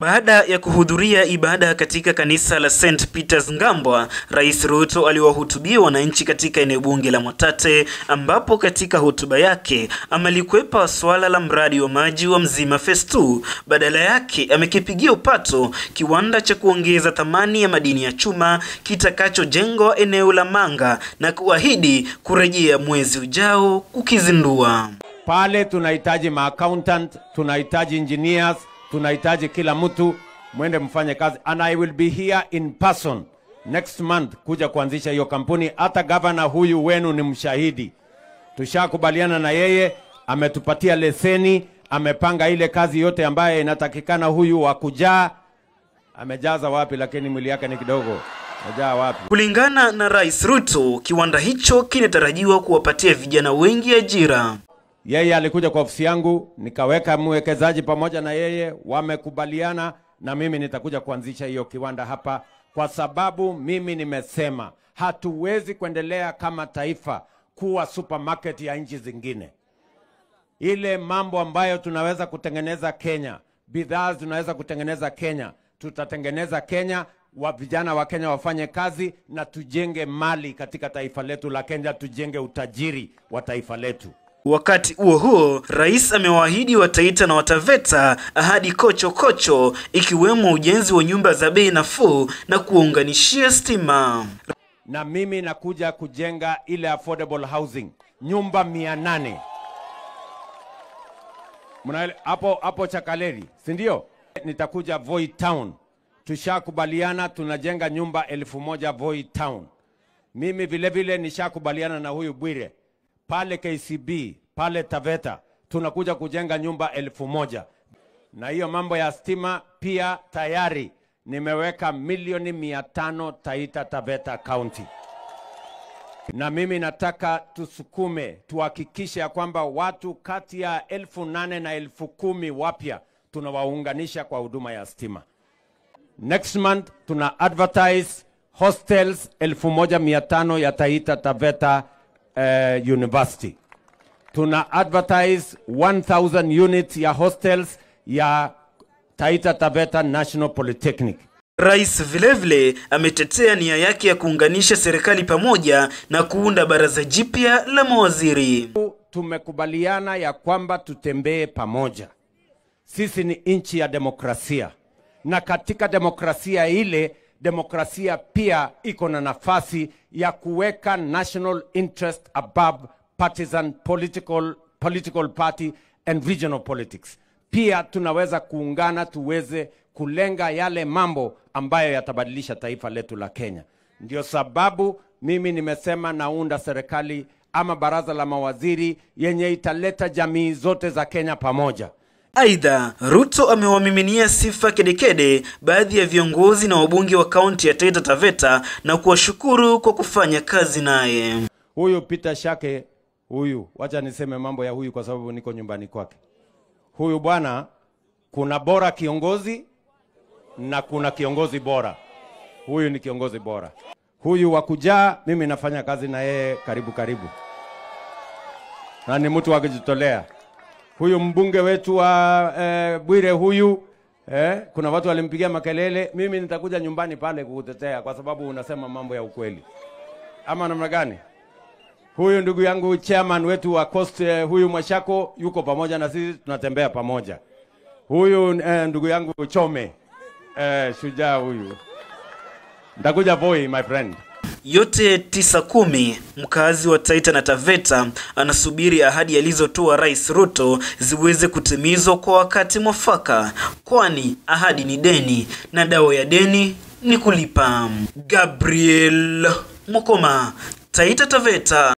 Baada ya kuhudhuria ibada katika kanisa la St Peters Ngambwa, Rais Ruto aliwahutubia wananchi katika eneo bunge la Mwatate, ambapo katika hotuba yake amelikwepa swala la mradi wa maji wa Mzima Phase 2. Badala yake amekipigia upato kiwanda cha kuongeza thamani ya madini ya chuma kitakachojengwa eneo la Manga na kuahidi kurejea mwezi ujao kukizindua. Pale tunahitaji maaccountant, tunahitaji engineers, tunahitaji kila mtu mwende mfanye kazi, and I will be here in person next month kuja kuanzisha hiyo kampuni. Hata gavana huyu wenu ni mshahidi, tushakubaliana na yeye, ametupatia leseni, amepanga ile kazi yote ambayo inatakikana. Huyu wa kujaa amejaza wapi? Lakini mwili yake ni kidogo? Kulingana na Rais Ruto, kiwanda hicho kinatarajiwa kuwapatia vijana wengi ajira. Yeye alikuja kwa ofisi yangu, nikaweka mwekezaji pamoja na yeye, wamekubaliana na mimi nitakuja kuanzisha hiyo kiwanda hapa, kwa sababu mimi nimesema hatuwezi kuendelea kama taifa kuwa supermarket ya nchi zingine. Ile mambo ambayo tunaweza kutengeneza Kenya, bidhaa tunaweza kutengeneza Kenya, tutatengeneza Kenya, wa vijana wa Kenya wafanye kazi na tujenge mali katika taifa letu la Kenya, tujenge utajiri wa taifa letu. Wakati huo huo, rais amewaahidi Wataita na Wataveta ahadi kocho kocho, ikiwemo ujenzi wa nyumba za bei nafuu na kuunganishia stima. na mimi nakuja kujenga ile affordable housing nyumba mia nane hapo hapo Chakaleri, si ndio? Nitakuja Voi Town, tushakubaliana tunajenga nyumba elfu moja Voi Town. Mimi vilevile vile nishakubaliana na huyu Bwire pale KCB pale Taveta tunakuja kujenga nyumba elfu moja na hiyo mambo ya stima pia tayari nimeweka milioni mia tano Taita Taveta County, na mimi nataka tusukume tuhakikishe ya kwamba watu kati ya elfu nane na elfu kumi wapya tunawaunganisha kwa huduma ya stima. Next month tuna advertise hostels elfu moja mia tano ya Taita Taveta eh, University tuna advertise 1000 units ya hostels ya Taita Taveta National Polytechnic. Rais vilevile ametetea nia yake ya kuunganisha serikali pamoja na kuunda baraza jipya la mawaziri. Tumekubaliana ya kwamba tutembee pamoja. Sisi ni nchi ya demokrasia, na katika demokrasia ile, demokrasia pia iko na nafasi ya kuweka national interest above partisan political, political party and regional politics. Pia tunaweza kuungana tuweze kulenga yale mambo ambayo yatabadilisha taifa letu la Kenya. Ndio sababu mimi nimesema naunda serikali ama baraza la mawaziri yenye italeta jamii zote za Kenya pamoja. Aidha, Ruto amewamiminia sifa kedekede baadhi ya viongozi na wabunge wa kaunti ya Taita Taveta na kuwashukuru kwa kufanya kazi naye. Huyu Peter Shake huyu, wacha niseme mambo ya huyu kwa sababu niko nyumbani kwake. Huyu bwana, kuna bora kiongozi na kuna kiongozi bora. Huyu ni kiongozi bora. Huyu wa kujaa, mimi nafanya kazi na yeye karibu karibu, na ni mtu wa kujitolea. Huyu mbunge wetu wa eh, Bwire huyu eh, kuna watu walimpigia makelele. Mimi nitakuja nyumbani pale kukutetea kwa sababu unasema mambo ya ukweli, ama namna gani? Huyu ndugu yangu chairman wetu wa Coast eh, huyu Mwashako yuko pamoja na sisi, tunatembea pamoja. Huyu eh, ndugu yangu Chome eh, shujaa huyu, nitakuja Voi my friend. Yote tisa kumi, mkazi wa Taita na Taveta anasubiri ahadi alizotoa Rais Ruto ziweze kutimizwa kwa wakati mwafaka, kwani ahadi ni deni na dawa ya deni ni kulipa. Gabriel Mokoma, Taita Taveta.